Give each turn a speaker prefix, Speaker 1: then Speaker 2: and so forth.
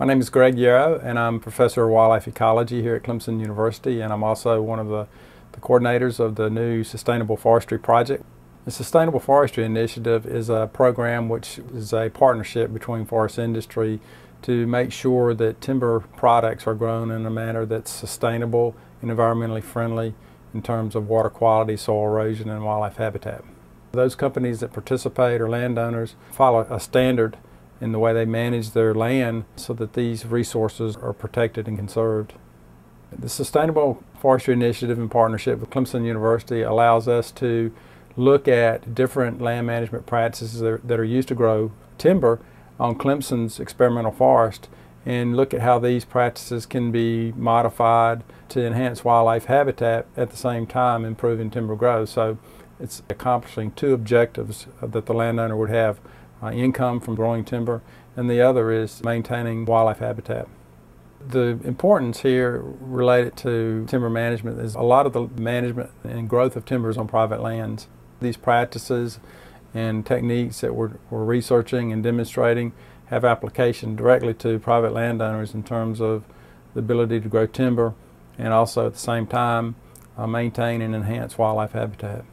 Speaker 1: My name is Greg Yarrow, and I'm professor of wildlife ecology here at Clemson University, and I'm also one of the, the coordinators of the new Sustainable Forestry Project. The Sustainable Forestry Initiative is a program which is a partnership between forest industry to make sure that timber products are grown in a manner that's sustainable and environmentally friendly in terms of water quality, soil erosion, and wildlife habitat. Those companies that participate or landowners follow a standard in the way they manage their land so that these resources are protected and conserved. The Sustainable Forestry Initiative in partnership with Clemson University allows us to look at different land management practices that are used to grow timber on Clemson's experimental forest and look at how these practices can be modified to enhance wildlife habitat at the same time improving timber growth. So it's accomplishing two objectives that the landowner would have uh, income from growing timber, and the other is maintaining wildlife habitat. The importance here related to timber management is a lot of the management and growth of timbers on private lands. These practices and techniques that we're, we're researching and demonstrating have application directly to private landowners in terms of the ability to grow timber and also at the same time uh, maintain and enhance wildlife habitat.